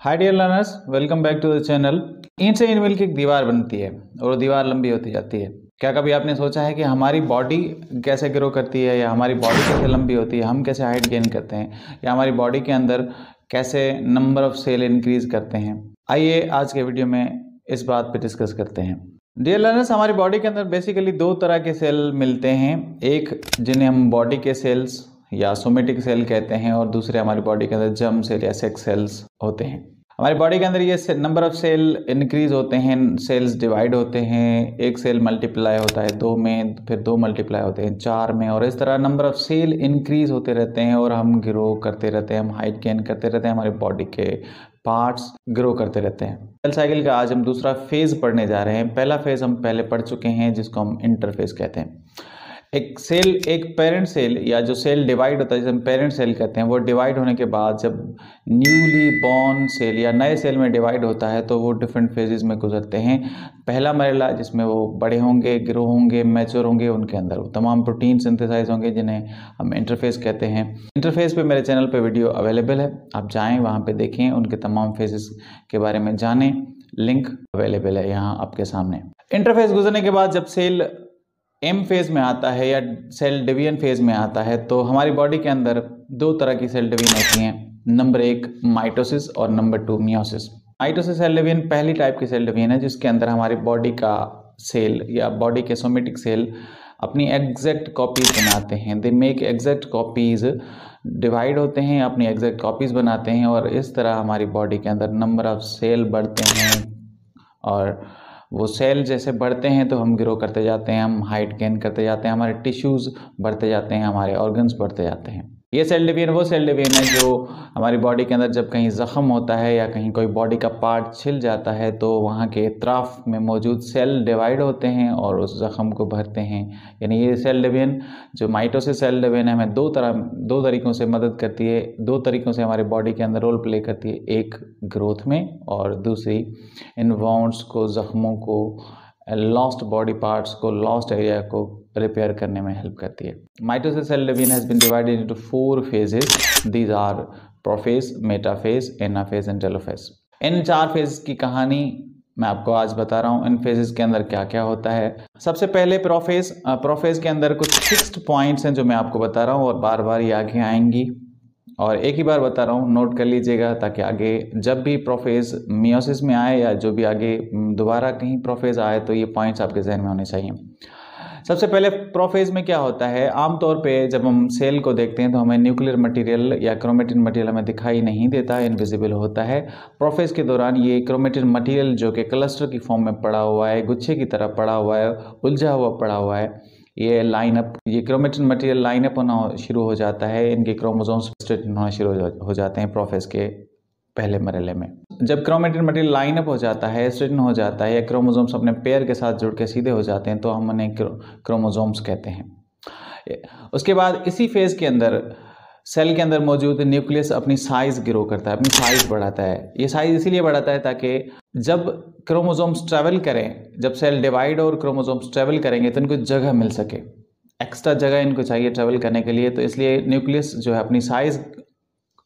Hi dear learners welcome back to the channel ईंट से ईंट मिल की एक दीवार बनती है और दीवार लंबी होती जाती है। क्या कभी आपने सोचा है कि हमारी बॉडी कैसे ग्रो करती है या हमारी बॉडी कैसे लंबी होती है, हम कैसे हाइट गेन करते हैं या हमारी बॉडी के अंदर कैसे नंबर ऑफ़ सेल इंक्रीज करते हैं? आइए आज के वीडियो में इस बात पर डिस्कस करते हैं। डियर लर्नर्स हमारी बॉडी के अंदर बेसिकली दो तरह के सेल मिलते हैं। एक जिन्हें हम बॉडी के सेल्स या सोमेटिक सेल कहते हैं और दूसरे हमारी बॉडी के अंदर जम सेल या सेक्स सेल्स होते हैं। हमारी बॉडी के अंदर ये नंबर ऑफ़ सेल इंक्रीज होते हैं सेल्स डिवाइड होते हैं, एक सेल मल्टीप्लाई होता है, दो में, फिर दो मल्टीप्लाई होते हैं, चार में, और इस तरह नंबर ऑफ़ सेल इंक्रीज होते रहते हैं और हम ग्रो करते रहते हैं, हम हाइट गेन करते रहते हैं, हमारी बॉडी के पार्ट्स ग्रो करते रहते हैं। सेल साइकिल का आज हम दूसरा फ़ेज़ पढ़ने जा रहे हैं। पहला फ़ेज़ हम पहले पढ़ चुके हैं, जिसको हम इंटरफेस कहते हैं। एक सेल एक पेरेंट सेल या जो सेल डिवाइड होता है, जिसे हम पेरेंट सेल कहते हैं, वो डिवाइड होने के बाद जब न्यूली बॉर्न सेल या नए सेल में डिवाइड होता है तो वो डिफरेंट फेजेस में गुजरते हैं। पहला मरला, जिसमें वो बड़े होंगे ग्रो होंगे मैच्योर होंगे, उनके अंदर वो तमाम प्रोटीन सिंथेसाइज होंगे, जिन्हें हम इंटरफेस कहते हैं। इंटरफेस पे मेरे चैनल पे वीडियो अवेलेबल है। आप जाएँ, वहाँ पर देखें, उनके तमाम फेजेस के बारे में जानें। लिंक अवेलेबल है यहाँ आपके सामने। इंटरफेस गुजरने के बाद जब सेल एम फ़ेज़ में आता है या सेल डिवीज़न फ़ेज़ में आता है तो हमारी बॉडी के अंदर दो तरह की सेल डिवीज़न होती हैं। नंबर एक माइटोसिस और number two meiosis mitosis cell division पहली टाइप की सेल डिवीज़न है, जिसके अंदर हमारी बॉडी का सेल या बॉडी के सोमेटिक सेल अपनी एग्जैक्ट कॉपीज बनाते हैं। They make exact copies divide होते हैं, अपनी एग्जैक्ट कॉपीज बनाते हैं और इस तरह हमारी बॉडी के अंदर नंबर ऑफ़ सेल बढ़ते हैं और वो सेल जैसे बढ़ते हैं तो हम ग्रो करते जाते हैं, हम हाइट गेन करते जाते हैं, हमारे टिश्यूज़ बढ़ते जाते हैं, हमारे ऑर्गन्स बढ़ते जाते हैं। ये सेल डिवीज़न वो सेल डिवीज़न है जो हमारी बॉडी के अंदर जब कहीं ज़ख़म होता है या कहीं कोई बॉडी का पार्ट छिल जाता है तो वहाँ के इतराफ़ में मौजूद सेल डिवाइड होते हैं और उस ज़ख़म को भरते हैं। यानी ये सेल डिवीज़न जो माइटोसिस सेल डिवीज़न है, हमें दो तरह, दो तरीक़ों से मदद करती है। दो तरीक़ों से हमारी बॉडी के अंदर रोल प्ले करती है। एक ग्रोथ में और दूसरी इन वाउंड्स को, ज़ख़्मों को लॉस्ट बॉडी पार्ट्स को लॉस्ट एरिया को रिपेयर करने में हेल्प करती है। Mitosis cell division has been divided into four phases these are prophase metaphase anaphase and telophase इन चार फ़ेज़ की कहानी मैं आपको आज बता रहा हूँ। इन फेजेस के अंदर क्या क्या होता है? सबसे पहले प्रोफेज प्रोफेज के अंदर कुछ फिक्स्ड पॉइंट्स हैं जो मैं आपको बता रहा हूँ और बार बार ये आगे आएँगी। और एक ही बार बता रहा हूँ नोट कर लीजिएगा ताकि आगे जब भी प्रोफेज मियोसिस में आए या जो भी आगे दोबारा कहीं प्रोफेज आए तो ये पॉइंट्स आपके जहन में होने चाहिए। सबसे पहले प्रोफेज में क्या होता है? आमतौर पे जब हम सेल को देखते हैं तो हमें न्यूक्लियर मटेरियल या क्रोमेटिन मटेरियल हमें दिखाई नहीं देता इनविजिबल होता है। प्रोफेज के दौरान ये क्रोमेटिन मटेरियल जो कि क्लस्टर की फॉर्म में पड़ा हुआ है, गुच्छे की तरह पड़ा हुआ है, उलझा हुआ पड़ा हुआ है, ये लाइनअप ये क्रोमेटिन मटेरियल लाइनअप होना शुरू हो जाता है, इनके क्रोमोजोम्स होना शुरू हो जाते हैं प्रोफेस के पहले मरले में। जब क्रोमेटिन मटेरियल लाइनअप हो जाता है स्ट्रेटन हो जाता है या क्रोमोजोम्स अपने पेयर के साथ जुड़ के सीधे हो जाते हैं तो हम उन्हें क्रोमोजोम्स कहते हैं। उसके बाद इसी फ़ेज़ के अंदर सेल के अंदर मौजूद न्यूक्लियस अपनी साइज़ ग्रो करता है, अपनी साइज़ बढ़ाता है। ये साइज़ इसीलिए बढ़ाता है ताकि जब क्रोमोजोम्स ट्रैवल करें, जब सेल डिवाइड और क्रोमोजोम्स ट्रैवल करेंगे तो इनको जगह मिल सके। एक्स्ट्रा जगह इनको चाहिए ट्रैवल करने के लिए तो इसलिए न्यूक्लियस जो है अपनी साइज़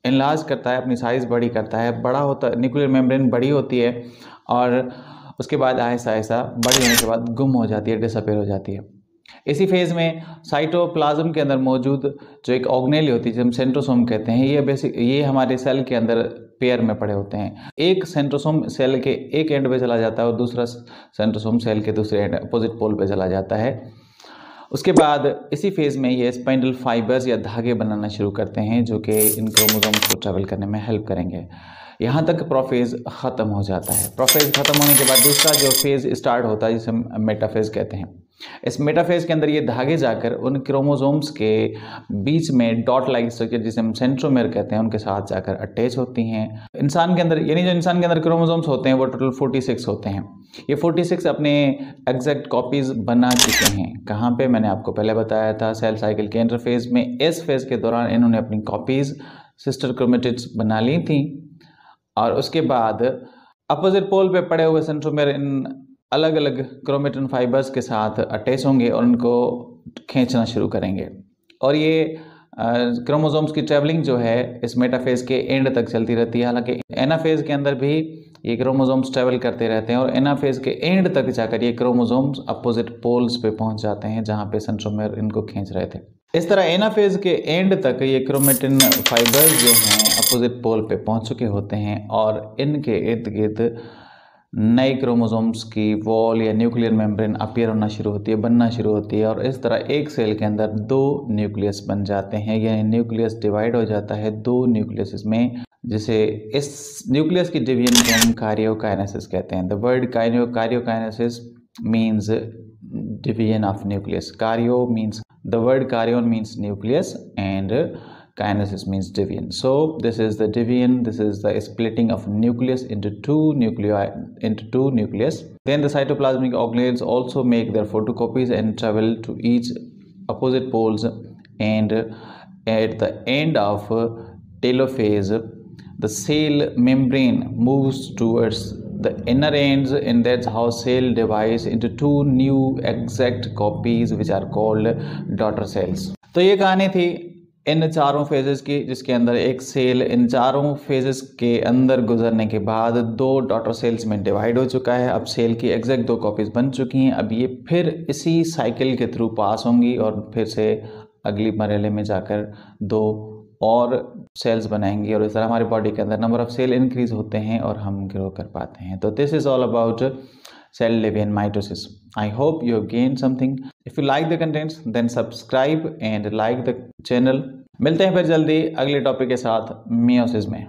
इनलाज करता है, अपनी साइज़ बड़ी करता है, बड़ा होता न्यूक्लियर मेम्ब्रेन बड़ी होती है और उसके बाद आहिस्ता आहिस्ता बड़ी होने के बाद गुम हो जाती है डिसअपेयर हो जाती है। इसी फ़ेज़ में साइटोप्लाज्म के अंदर मौजूद जो एक ऑग्नेली होती है, जिसे हम सेंट्रोसोम कहते हैं, ये बेसिक ये हमारे सेल के अंदर पेयर में पड़े होते हैं। एक सेंट्रोसोम सेल के एक एंड पे चला जाता है और दूसरा सेंट्रोसोम सेल के दूसरे एंड अपोजिट पोल पे चला जाता है। उसके बाद इसी फ़ेज़ में ये स्पाइंडल फाइबर्स या धागे बनाना शुरू करते हैं, जो कि इन क्रोमोजोम को ट्रैवल करने में हेल्प करेंगे। यहाँ तक प्रोफेज ख़त्म हो जाता है। प्रोफेज ख़त्म होने के बाद दूसरा जो फ़ेज़ स्टार्ट होता है, जिसे हम मेटाफेज कहते हैं। इस मेटाफेज के अंदर ये धागे जाकर उन क्रोमोजोम्स के बीच में डॉट लाइक स्ट्रक्चर जिसे हम सेंट्रोमेर कहते हैं, उनके साथ जाकर अटैच होती हैं। इंसान के अंदर, यानी जो इंसान के अंदर क्रोमोजोम्स होते हैं, वो टोटल 46 होते हैं। ये 46 अपने एग्जैक्ट कॉपीज़ बना चुके हैं। कहाँ पे? मैंने आपको पहले बताया था सेल साइकिल के इंटरफेज में। इस फ़ेज़ के दौरान इन्होंने अपनी कॉपीज़ सिस्टर क्रोमेटिड्स बना ली थी। और उसके बाद अपोजिट पोल पे पड़े हुए सेंट्रोमेर इन अलग अलग क्रोमेटिन फाइबर्स के साथ अटैच होंगे और उनको खींचना शुरू करेंगे। और ये क्रोमोजोम्स की ट्रेवलिंग जो है, इस मेटाफेज के एंड तक चलती रहती है। हालाँकि एनाफेज के अंदर भी ये क्रोमोजोम्स ट्रेवल करते रहते हैं और एनाफेज के एंड तक जाकर ये क्रोमोजोम्स अपोजिट पोल्स पे पहुँच जाते हैं, जहाँ पे सेंट्रोमेर इनको खींच रहे थे। इस तरह एनाफेज के एंड तक ये क्रोमेटिन फाइबर्स जो हैं अपोजिट पोल पे पहुँच चुके होते हैं और इनके इर्द गिर्द नए क्रोमोसोम्स की वॉल या न्यूक्लियर मेम्ब्रेन अपियर होना शुरू होती है, बनना शुरू होती है और इस तरह एक सेल के अंदर दो न्यूक्लियस बन जाते हैं, यानी न्यूक्लियस डिवाइड हो जाता है दो न्यूक्लियस में, जिसे इस न्यूक्लियस की डिवीज़न को हम कार्योकाइनेसिस कहते हैं। The word kino karyokinesis means division of nucleus karyo means the word karyon means nucleus and kinesis means division so this is the division this is the splitting of nucleus into two nuclei into two nucleus then the cytoplasmic organelles also make their photocopies and travel to each opposite poles and at the end of telophase the cell membrane moves towards the inner ends and that's how cell divides into two new exact copies which are called daughter cells तो ये कहानी थी इन चारों phases की, जिसके अंदर एक cell इन चारों फेजेस के अंदर गुजरने के बाद दो डॉटर सेल्स में डिवाइड हो चुका है। अब सेल की एग्जैक्ट दो कॉपीज बन चुकी हैं। अब ये फिर इसी साइकिल के थ्रू पास होंगी और फिर से अगली मरहले में जाकर दो और सेल्स बनाएँगी और इस तरह हमारी बॉडी के अंदर नंबर ऑफ़ सेल इंक्रीज होते हैं और हम ग्रो कर पाते हैं। तो this is all about cell and mitosis i hope you have gained something if you like the contents then subscribe and like the channel मिलते हैं फिर जल्दी अगले टॉपिक के साथ मियोसिस में